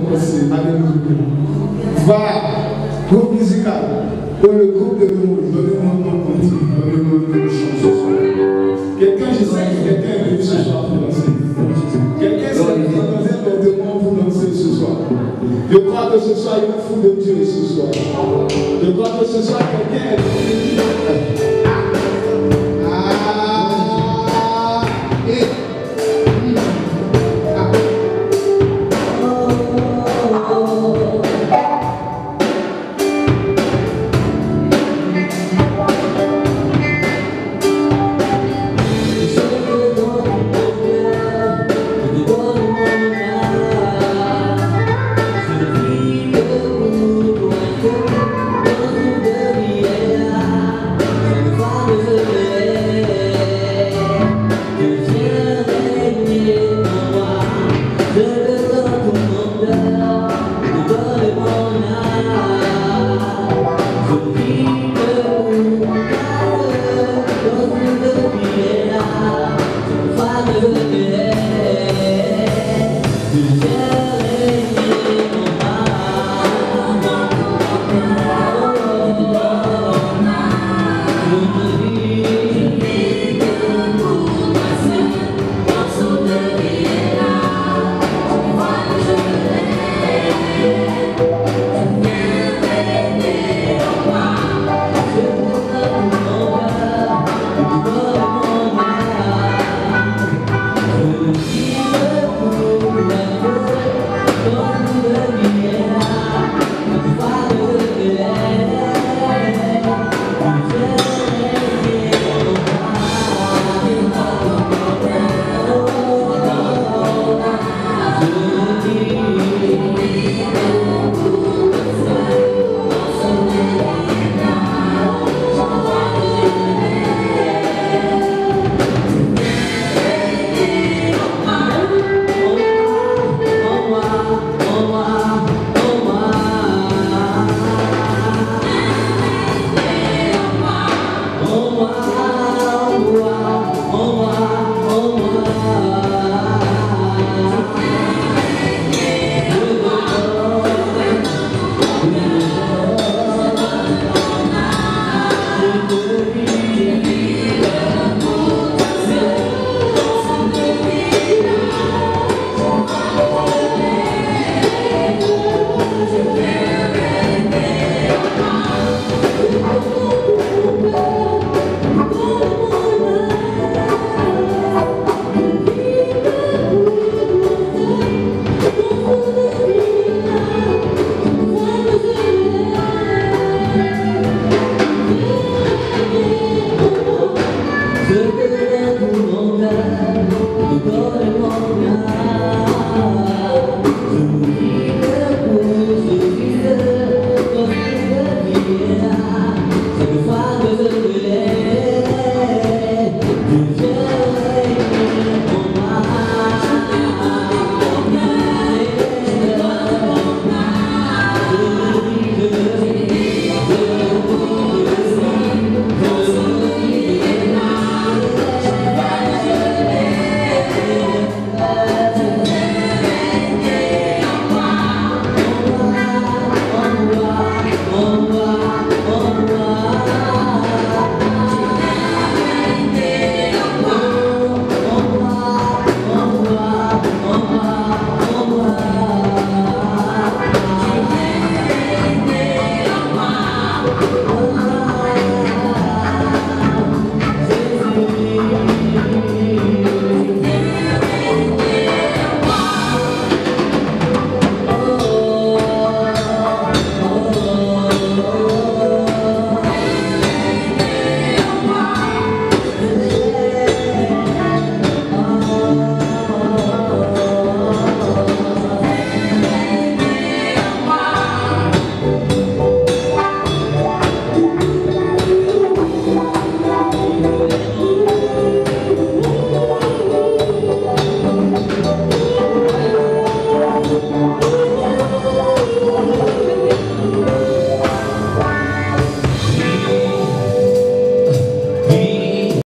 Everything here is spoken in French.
commencer. Alléluia. Va, groupe musical. Pour le groupe de nous, donnez-moi ton continue. Donnez-moi une chance. Quelqu'un, je sais que quelqu'un est venu ce soir pour danser. Quelqu'un s'est organisé un pour danser ce soir. Je crois que ce soir, il y a un de Dieu ce soir.